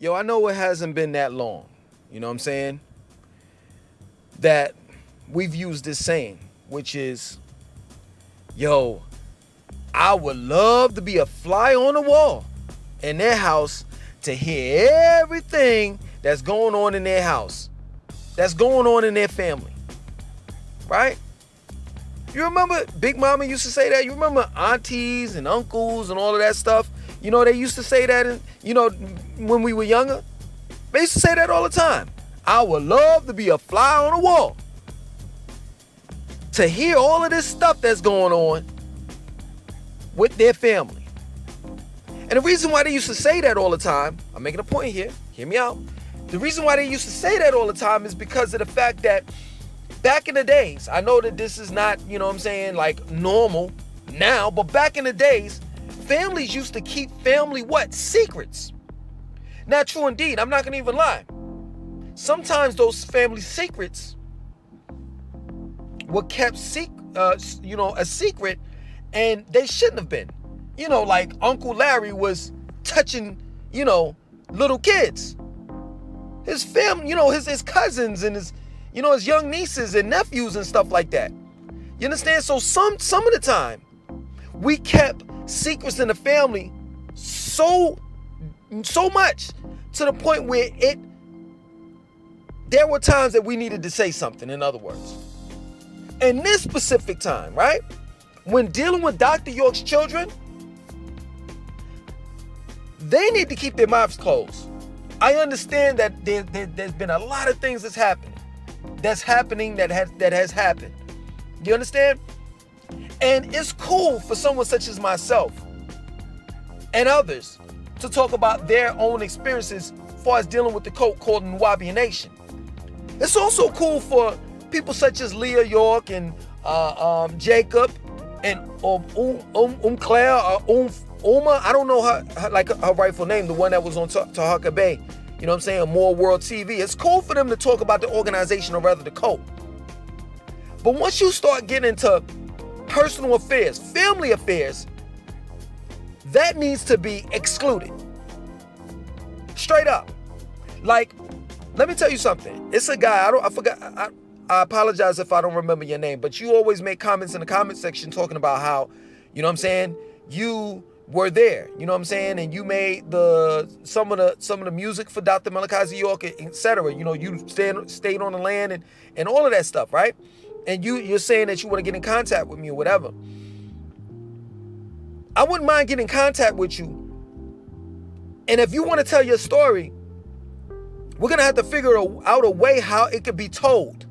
Yo, I know it hasn't been that long. You know what I'm saying? That we've used this saying, which is, yo, I would love to be a fly on the wall in their house to hear everything that's going on in their house, that's going on in their family. Right? You remember Big Mama used to say that? You remember aunties and uncles and all of that stuff? You know, they used to say that, in, you know, when we were younger. They used to say that all the time. I would love to be a fly on the wall. To hear all of this stuff that's going on with their family. And the reason why they used to say that all the time, I'm making a point here, hear me out. The reason why they used to say that all the time is because of the fact that back in the days, I know that this is not, you know what I'm saying, like normal now, but back in the days, families used to keep family what? Secrets. Not true indeed. I'm not going to even lie. Sometimes those family secrets were kept sec- uh, you know, a secret and they shouldn't have been. You know, like Uncle Larry was touching, you know, little kids. His family, you know, his his cousins and his you know, his young nieces and nephews and stuff like that. You understand? So some some of the time, we kept secrets in the family so so much to the point where it there were times that we needed to say something in other words. In this specific time right when dealing with dr york's children they need to keep their mouths closed. I understand that there, there, has been a lot of things that's happening that's happening that has that has happened. You understand and it's cool for someone such as myself and others to talk about their own experiences as far as dealing with the cult called Nuwaubian Nation. It's also cool for people such as Leah York and uh, um, Jacob and um, um, um, um Claire or um, Uma. I don't know her, her, like her rightful name, the one that was on Tahaka Bay. You know what I'm saying? More World TV. It's cool for them to talk about the organization or rather the cult. But once you start getting into personal affairs, family affairs, that needs to be excluded. Straight up. Like, let me tell you something. It's a guy, I don't I forgot I, I apologize if I don't remember your name, but you always make comments in the comment section talking about how, you know what I'm saying, you were there, you know what I'm saying, and you made the some of the some of the music for Dr. Malachi York, etc. You know, you stand, stayed on the land and and all of that stuff, right? And you you're saying that you want to get in contact with me or whatever. I wouldn't mind getting in contact with you. And if you want to tell your story, we're going to have to figure out a way how it could be told.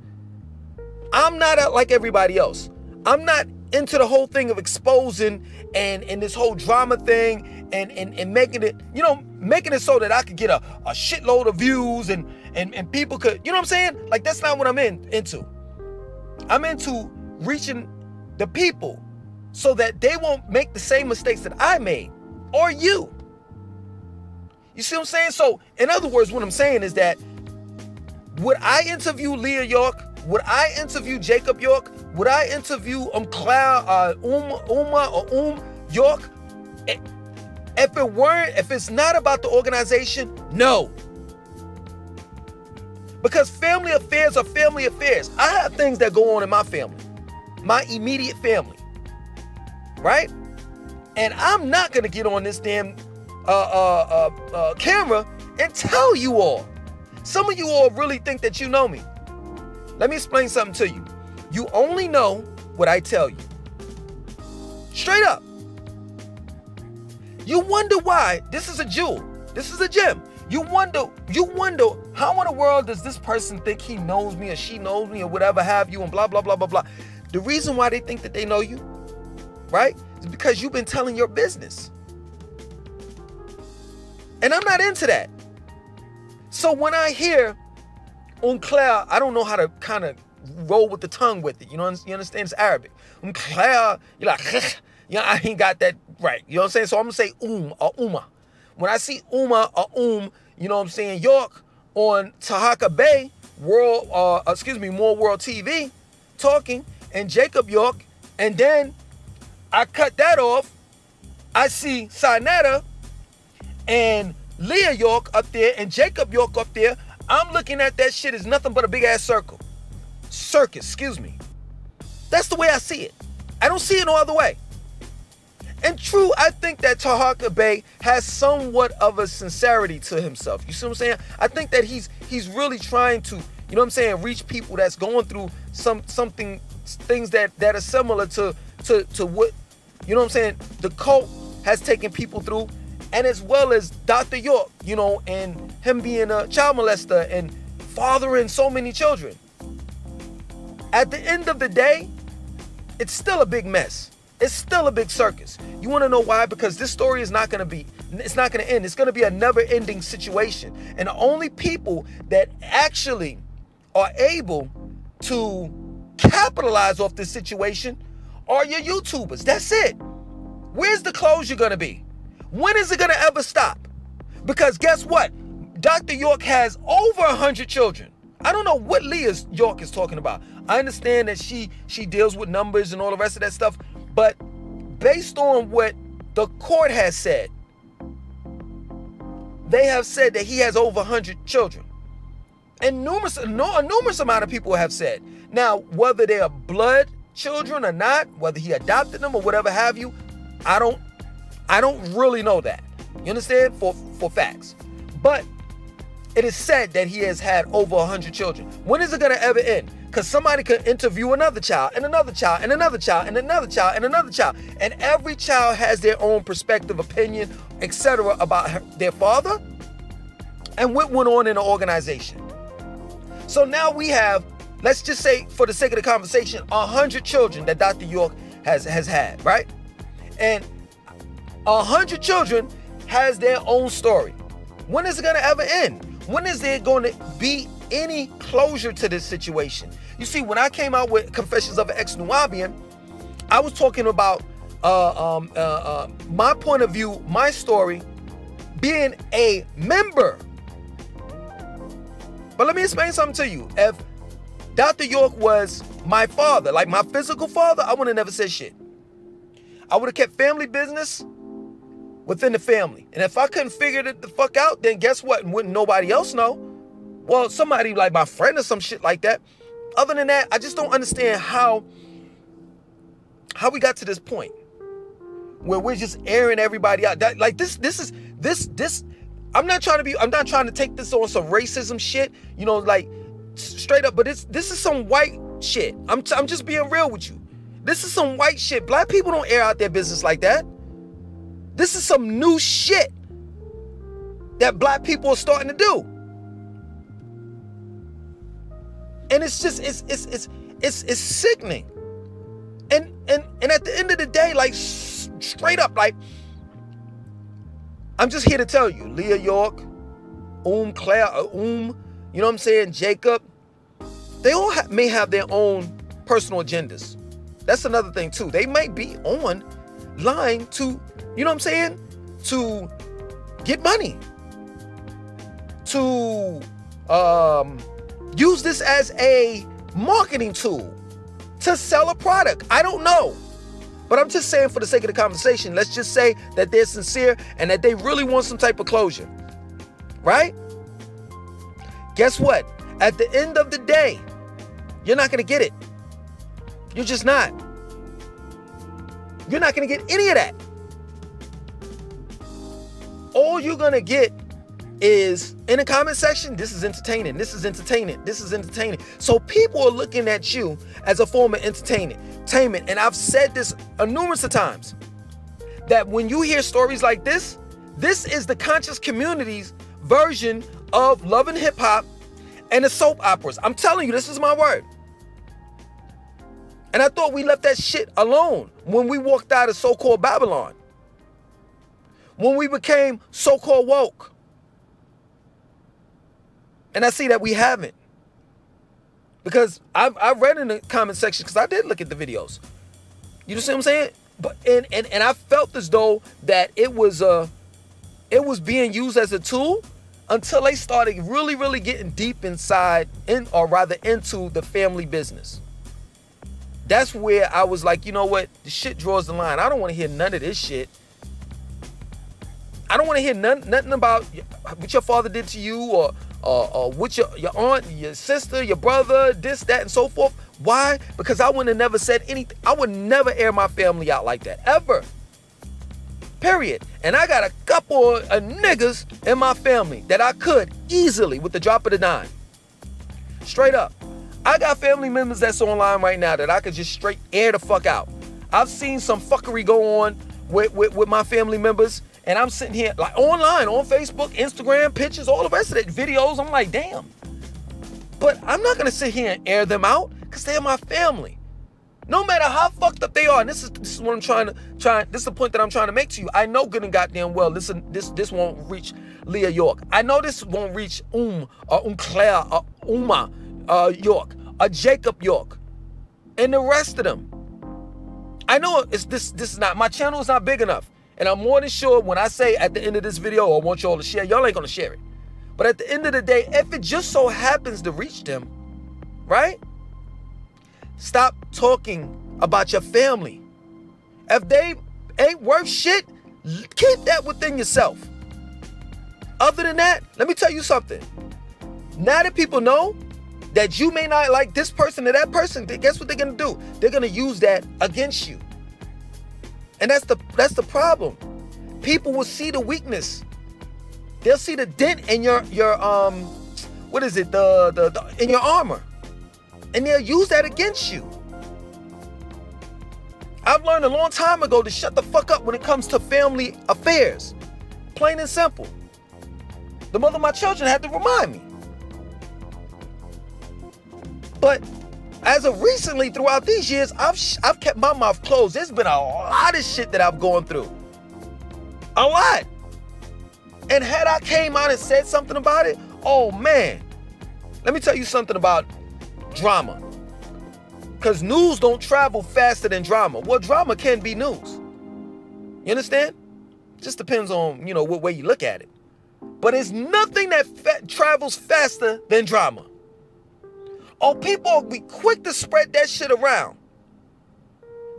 I'm not like everybody else. I'm not into the whole thing of exposing and and this whole drama thing and and, and making it, you know, making it so that I could get a, a shitload of views and, and and people could, you know what I'm saying? Like that's not what I'm in into. I'm into reaching the people so that they won't make the same mistakes that I made or you. You see what I'm saying? So, in other words, what I'm saying is that would I interview Leah York? Would I interview Jacob York? Would I interview um Claire, uh, Uma, Uma or Um York? If it weren't, if it's not about the organization, no. Because family affairs are family affairs. I have things that go on in my family, my immediate family right? And I'm not gonna get on this damn uh, uh, uh, uh, camera and tell you all. Some of you all really think that you know me. Let me explain something to you. You only know what I tell you. Straight up. You wonder why this is a jewel. This is a gem. You wonder, you wonder how in the world does this person think he knows me or she knows me or whatever have you and blah blah blah blah blah. The reason why they think that they know you right? It's because you've been telling your business. And I'm not into that. So when I hear un clair, I don't know how to kind of roll with the tongue with it. You know, you understand? It's Arabic. Un clair, you're like, know, I ain't got that right. You know what I'm saying? So I'm gonna say um or uma. When I see uma or um, you know what I'm saying, York on Tahaka Bay, World, uh, excuse me, More World TV, talking, and Jacob York, and then I cut that off. I see Sa Neter and Leah York up there and Jacob York up there, I'm looking at that shit as nothing but a big ass circle. Circus, excuse me. That's the way I see it. I don't see it no other way. And true, I think that Tahaka Bay has somewhat of a sincerity to himself. You see what I'm saying? I think that he's he's really trying to, you know what I'm saying, reach people that's going through some something things that that are similar to to to what you know what I'm saying, the cult has taken people through and as well as Dr. York, you know, and him being a child molester and fathering so many children. At the end of the day, it's still a big mess. It's still a big circus. You want to know why? Because this story is not going to be, it's not going to end. It's going to be a never ending situation. And the only people that actually are able to capitalize off this situation are your YouTubers. That's it. Where's the closure going to be? When is it going to ever stop? Because guess what? Dr. York has over 100 children. I don't know what Leah York is talking about. I understand that she she deals with numbers and all the rest of that stuff, but based on what the court has said, they have said that he has over 100 children. And numerous, no, a numerous amount of people have said. Now, whether they are blood children or not, whether he adopted them or whatever have you, I don't I don't really know that. You understand? For for facts. But it is said that he has had over 100 children. When is it going to ever end? Because somebody could interview another child and another child and another child and another child and another child. And every child has their own perspective, opinion, etc. about her, their father and what went on in the organization. So now we have, let's just say for the sake of the conversation, 100 children that Dr. York has, has had, right? And 100 children has their own story. When is it going to ever end? When is there going to be any closure to this situation? You see, when I came out with Confessions of an Ex Nuwaubian, I was talking about uh, um, uh, uh, my point of view, my story, being a member. But let me explain something to you. If Dr. York was my father, like my physical father, I would have never said shit. I would have kept family business within the family. And if I couldn't figure it the fuck out, then guess what? Wouldn't nobody else know? Well, somebody like my friend or some shit like that. Other than that, I just don't understand how how we got to this point where we're just airing everybody out. That, like this, this is this this. I'm not trying to be. I'm not trying to take this on some racism shit. You know, like straight up. But it's this is some white shit. I'm t- I'm just being real with you. This is some white shit. Black people don't air out their business like that. This is some new shit that black people are starting to do. And it's just it's it's it's it's it's sickening. And and and at the end of the day, like straight up, like I'm just here to tell you, Leah York, Um Claire, Um, you know what I'm saying, Jacob, they all ha- may have their own personal agendas. That's another thing too. They might be on line to you know what I'm saying? To get money. To um, use this as a marketing tool to sell a product. I don't know. But I'm just saying for the sake of the conversation, let's just say that they're sincere and that they really want some type of closure. Right? Guess what? At the end of the day, you're not going to get it. You're just not. You're not going to get any of that all you're gonna get is in the comment section, this is entertaining, this is entertaining, this is entertaining. So people are looking at you as a form of entertainment. And I've said this a numerous of times that when you hear stories like this, this is the conscious community's version of love and hip hop and the soap operas. I'm telling you, this is my word. And I thought we left that shit alone when we walked out of so called Babylon when we became so called woke. And I see that we haven't. Because I've, I've read in the comment section, because I did look at the videos. You see what I'm saying? But and, and and I felt as though that it was uh it was being used as a tool until they started really, really getting deep inside in or rather into the family business. That's where I was like, you know what? The shit draws the line. I don't want to hear none of this shit. I don't want to hear none, nothing about what your father did to you or, or, or what your, your aunt, your sister, your brother, this, that, and so forth. Why? Because I wouldn't have never said anything. I would never air my family out like that, ever. Period. And I got a couple of niggas in my family that I could easily with the drop of the dime. Straight up. I got family members that's online right now that I could just straight air the fuck out. I've seen some fuckery go on with, with, with my family members, and I'm sitting here like online, on Facebook, Instagram, pictures, all the rest of it, videos. I'm like, damn. But I'm not gonna sit here and air them out because they're my family. No matter how fucked up they are, and this is this is what I'm trying to try. This is the point that I'm trying to make to you. I know good and goddamn well. Listen, this this won't reach Leah York. I know this won't reach Um or Um Claire or Uma uh, York or Jacob York, and the rest of them. I know it's this this is not my channel is not big enough. And I'm more than sure when I say at the end of this video, I want y'all to share, y'all ain't gonna share it. But at the end of the day, if it just so happens to reach them, right? Stop talking about your family. If they ain't worth shit, keep that within yourself. Other than that, let me tell you something. Now that people know that you may not like this person or that person, guess what they're gonna do? They're gonna use that against you. And that's the that's the problem. People will see the weakness. They'll see the dent in your your um what is it? The the, the in your armor and they'll use that against you. I've learned a long time ago to shut the fuck up when it comes to family affairs. Plain and simple. The mother of my children had to remind me. But as of recently, throughout these years, I've I've kept my mouth closed. There's been a lot of shit that I've gone through. A lot. And had I came out and said something about it, oh man. Let me tell you something about drama. Because news don't travel faster than drama. Well, drama can be news. You understand? Just depends on, you know, what way you look at it. But it's nothing that fa travels faster than drama. Oh, people will be quick to spread that shit around.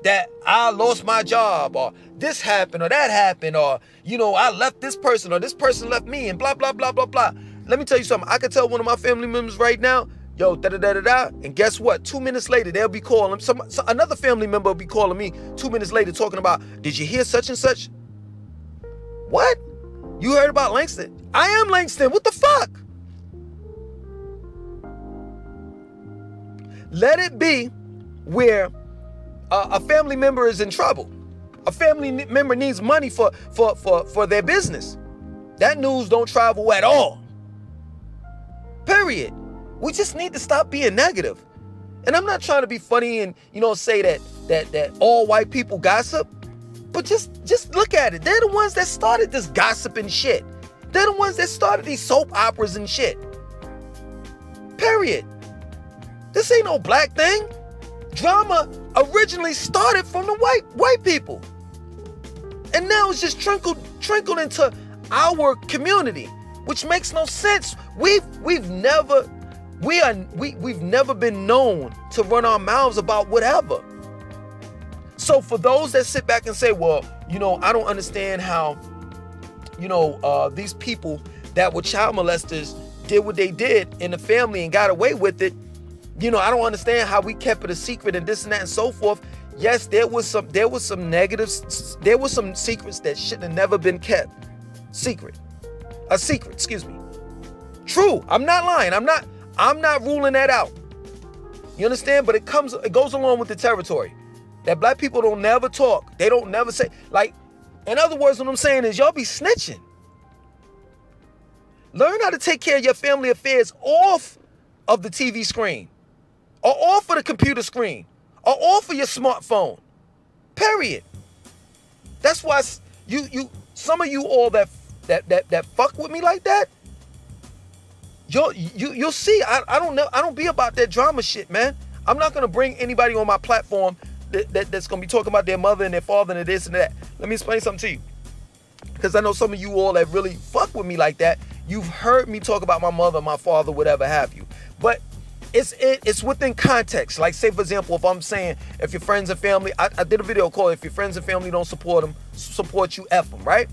That I lost my job, or this happened, or that happened, or, you know, I left this person, or this person left me, and blah, blah, blah, blah, blah. Let me tell you something. I could tell one of my family members right now, yo, da da da da da. And guess what? Two minutes later, they'll be calling some, some another family member will be calling me two minutes later talking about, did you hear such and such? What? You heard about Langston? I am Langston. What the fuck? Let it be where uh, a family member is in trouble. A family member needs money for, for, for, for their business. That news don't travel at all. Period. We just need to stop being negative. And I'm not trying to be funny and you know say that that that all white people gossip, but just just look at it. They're the ones that started this gossiping shit. They're the ones that started these soap operas and shit. Period. This ain't no black thing. Drama originally started from the white white people. And now it's just trickled trickled into our community, which makes no sense. We've we've never we are we we've never been known to run our mouths about whatever. So for those that sit back and say, well, you know, I don't understand how, you know, uh, these people that were child molesters did what they did in the family and got away with it. You know, I don't understand how we kept it a secret and this and that and so forth. Yes, there was some there was some negatives, there was some secrets that shouldn't have never been kept. Secret. A secret, excuse me. True. I'm not lying. I'm not I'm not ruling that out. You understand? But it comes, it goes along with the territory. That black people don't never talk. They don't never say, like, in other words, what I'm saying is y'all be snitching. Learn how to take care of your family affairs off of the TV screen. Or off of the computer screen. Or off of your smartphone. Period. That's why you you some of you all that that that that fuck with me like that, You'll, you, you'll see. I, I don't know. I don't be about that drama shit, man. I'm not gonna bring anybody on my platform that, that, that's gonna be talking about their mother and their father and this and that. Let me explain something to you. Because I know some of you all that really fuck with me like that. You've heard me talk about my mother, my father, whatever have you. But it's it, it's within context. Like say for example, if I'm saying if your friends and family, I, I did a video called "If your friends and family don't support them, support you, f them," right?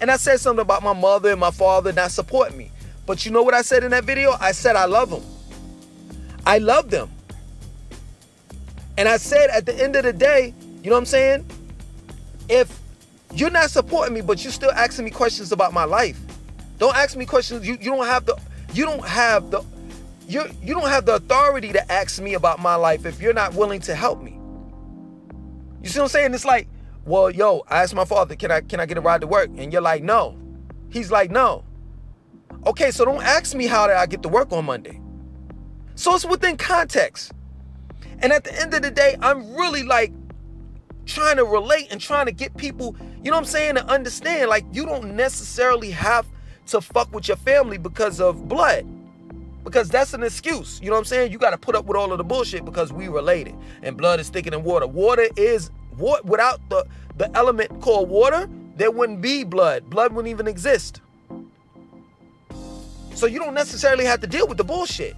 And I said something about my mother and my father not supporting me. But you know what I said in that video? I said I love them. I love them. And I said at the end of the day, you know what I'm saying? If you're not supporting me, but you're still asking me questions about my life, don't ask me questions. You, you don't have the you don't have the you you don't have the authority to ask me about my life if you're not willing to help me. You see what I'm saying? It's like, well, yo, I asked my father, can I can I get a ride to work? And you're like, no. He's like, no. Okay, so don't ask me how did I get to work on Monday. So it's within context. And at the end of the day, I'm really like trying to relate and trying to get people, you know what I'm saying, to understand like you don't necessarily have to fuck with your family because of blood. Because that's an excuse. You know what I'm saying? You got to put up with all of the bullshit because we related. And blood is thicker than water. Water is what without the the element called water, there wouldn't be blood. Blood wouldn't even exist. So you don't necessarily have to deal with the bullshit.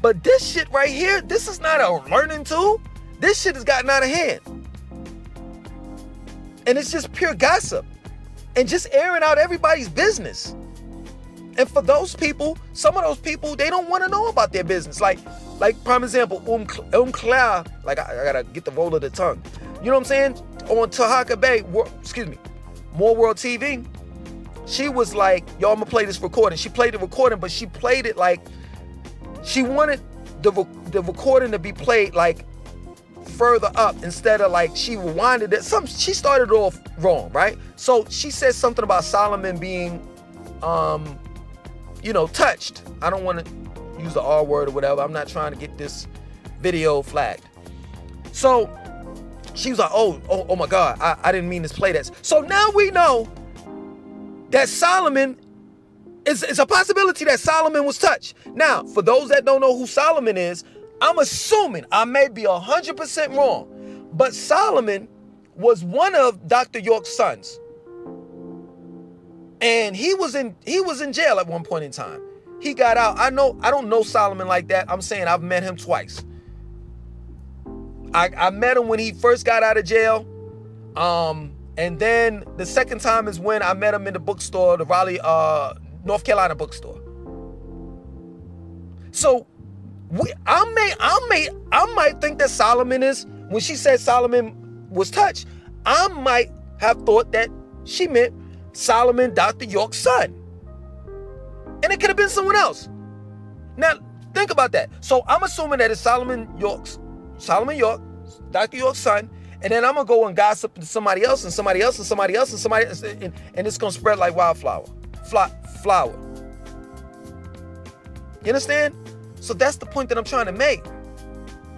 But this shit right here, this is not a learning tool. This shit has gotten out of hand. And it's just pure gossip and just airing out everybody's business. And for those people, some of those people, they don't want to know about their business. Like, like prime example, Um, um like I, I, gotta get the roll of the tongue. You know what I'm saying? On Tahaka Bay, excuse me, More World TV, she was like, yo, I'm gonna play this recording. She played the recording, but she played it like she wanted the the recording to be played like further up instead of like she rewinded it. Some she started off wrong, right? So she said something about Solomon being um you know touched. I don't want to use the R word or whatever. I'm not trying to get this video flagged. So she was like, oh, oh, oh my God, I, I didn't mean to play that. So now we know that Solomon it's, it's a possibility that Solomon was touched. Now, for those that don't know who Solomon is, I'm assuming I may be 100% wrong, but Solomon was one of Dr. York's sons. And he was in he was in jail at one point in time. He got out. I know I don't know Solomon like that. I'm saying I've met him twice. I, I met him when he first got out of jail. Um, and then the second time is when I met him in the bookstore, the Raleigh, uh, North Carolina bookstore. So we, I may, I may, I might think that Solomon is when she said Solomon was touched. I might have thought that she meant Solomon, Dr. York's son, and it could have been someone else. Now think about that. So I'm assuming that it's Solomon York's, Solomon York, Dr. York's son, and then I'm gonna go and gossip to somebody else and somebody else and somebody else and somebody else, and, and it's gonna spread like wildflower. Fly, flower. You understand? So that's the point that I'm trying to make.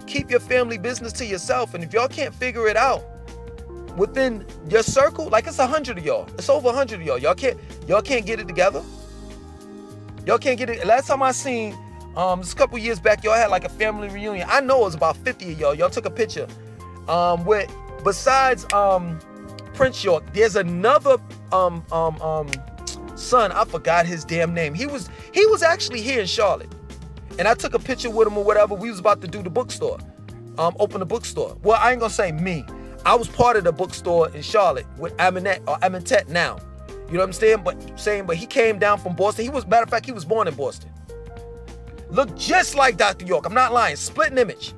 Keep your family business to yourself. And if y'all can't figure it out within your circle, like it's a hundred of y'all. It's over a hundred of y'all. Y'all can't y'all can't get it together. Y'all can't get it. Last time I seen um this couple years back, y'all had like a family reunion. I know it was about 50 of y'all. Y'all took a picture. Um with besides um Prince York, there's another um um um son, I forgot his damn name. He was he was actually here in Charlotte. And I took a picture with him or whatever. We was about to do the bookstore. Um, open the bookstore. Well, I ain't gonna say me. I was part of the bookstore in Charlotte with Aminet or Amintet now. You know what I'm saying? But saying, but he came down from Boston. He was matter of fact, he was born in Boston. Looked just like Dr. York. I'm not lying. Split an image.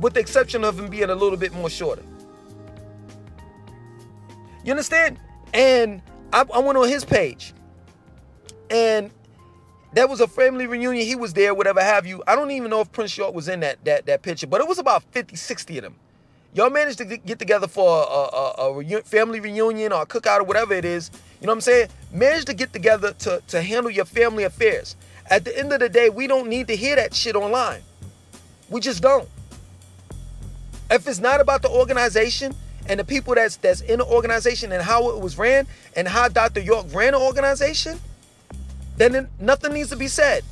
With the exception of him being a little bit more shorter. You understand? And I, I went on his page, and that was a family reunion. He was there, whatever have you. I don't even know if Prince York was in that that that picture, but it was about 50, 60 of them. Y'all manage to get together for a, a, a reu family reunion or a cookout or whatever it is. You know what I'm saying? Manage to get together to, to handle your family affairs. At the end of the day, we don't need to hear that shit online. We just don't. If it's not about the organization, and the people that's that's in the organization and how it was ran and how Dr. York ran the organization, then nothing needs to be said.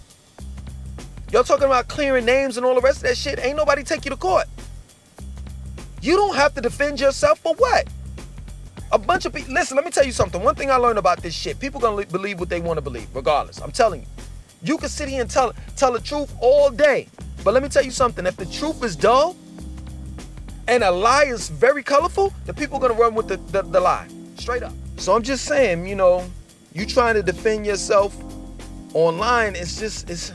Y'all talking about clearing names and all the rest of that shit. Ain't nobody take you to court. You don't have to defend yourself for what? A bunch of people. Listen, let me tell you something. One thing I learned about this shit: people gonna believe what they want to believe, regardless. I'm telling you. You can sit here and tell tell the truth all day, but let me tell you something. If the truth is dull, and a lie is very colorful, the people gonna run with the, the, the lie. Straight up. So I'm just saying, you know, you trying to defend yourself online, it's just it's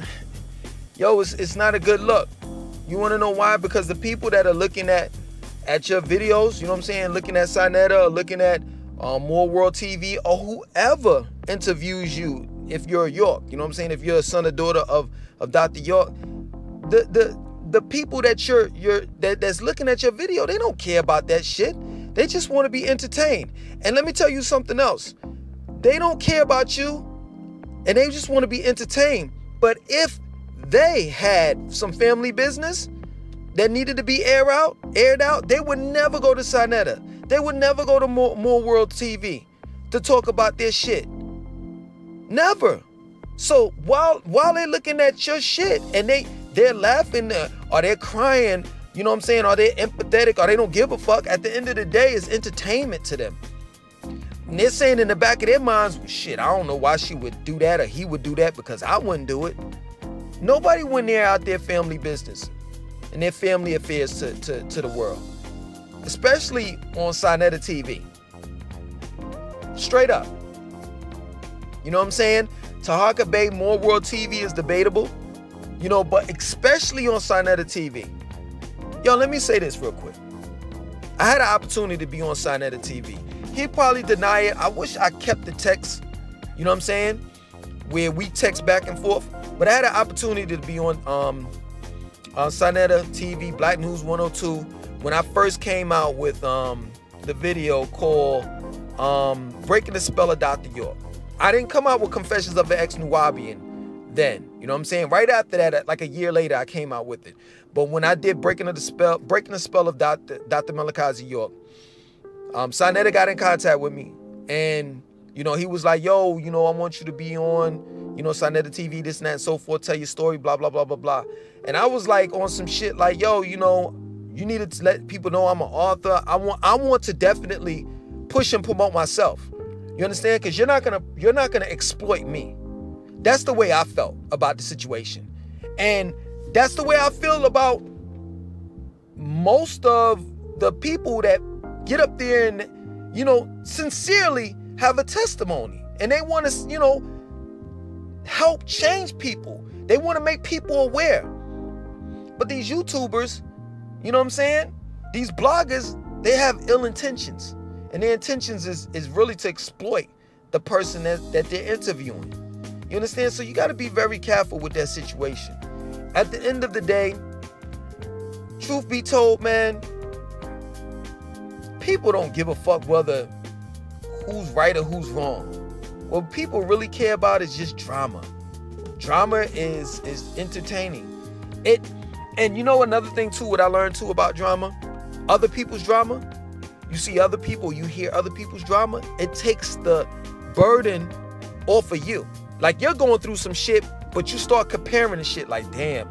yo, it's it's not a good look. You want to know why? Because the people that are looking at at your videos, you know what I'm saying, looking at Sa Neter looking at um, More World TV or whoever interviews you, if you're York, you know what I'm saying, if you're a son or daughter of of Dr. York, the the the people that you're you're that, that's looking at your video, they don't care about that shit. They just want to be entertained. And let me tell you something else. They don't care about you and they just want to be entertained. But if they had some family business that needed to be aired out, aired out, they would never go to Sa Neter. They would never go to More, More World TV to talk about their shit. Never. So while while they're looking at your shit and they they're laughing uh, or they're crying, you know what I'm saying? Are they empathetic or they don't give a fuck? At the end of the day, it's entertainment to them. And they're saying in the back of their minds, shit, I don't know why she would do that or he would do that because I wouldn't do it. Nobody went near out their family business and their family affairs to, to, to the world, especially on Sa Neter TV. Straight up. You know what I'm saying? Tahaka Bay More World TV is debatable, you know, but especially on Sa Neter TV. Yo, let me say this real quick. I had an opportunity to be on Sa Neter TV. He'd probably deny it. I wish I kept the text, you know what I'm saying? Where we text back and forth. But I had an opportunity to be on um on Sa Neter TV, Black News 102, when I first came out with um the video called um Breaking the Spell of Dr. York. I didn't come out with Confessions of an Ex-Nuwaubian then. You know what I'm saying? Right after that, like a year later, I came out with it. But when I did Breaking the Spell, Breaking the Spell of Dr. Dr. Malachi Z. York, um, Sa Neter got in contact with me. And, you know, he was like, yo, you know, I want you to be on, you know, Sa Neter TV, this and that and so forth, tell your story, blah, blah, blah, blah, blah. And I was like on some shit like, yo, you know, you needed to let people know I'm an author. I want I want to definitely push and promote myself. You understand? Because you're not gonna you're not gonna exploit me. That's the way I felt about the situation. And that's the way I feel about most of the people that get up there and, you know, sincerely have a testimony. And they want to, you know, help change people. They want to make people aware. But these YouTubers, you know what I'm saying? These bloggers, they have ill intentions. And their intentions is, is really to exploit the person that, that they're interviewing. You understand? So you got to be very careful with that situation. At the end of the day, truth be told, man, people don't give a fuck whether who's right or who's wrong. What people really care about is just drama. Drama is is entertaining. It and you know another thing too, what I learned too about drama, other people's drama. You see other people, you hear other people's drama. It takes the burden off of you. Like you're going through some shit, but you start comparing the shit like, damn,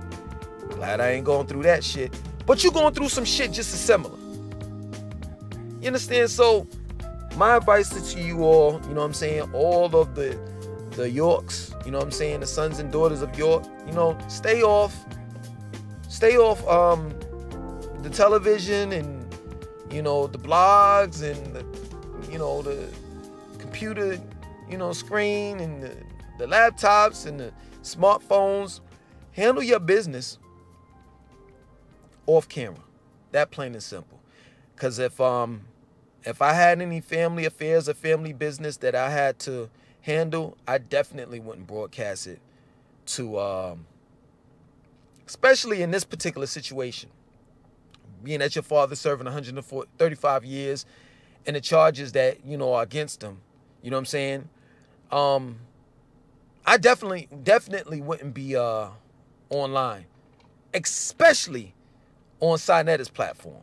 glad I ain't going through that shit. But you going through some shit just as similar. You understand? So my advice to you all, you know what I'm saying, all of the the Yorks, you know what I'm saying, the sons and daughters of York, you know, stay off, stay off um the television and you know the blogs and the, you know the computer, you know, screen and the the laptops and the smartphones. Handle your business off camera. That plain and simple. Cause if um if I had any family affairs or family business that I had to handle, I definitely wouldn't broadcast it to um especially in this particular situation. Being that your father serving 135 years and the charges that, you know, are against him. You know what I'm saying? Um I definitely, definitely wouldn't be uh, online, especially on Sa Neter's platform.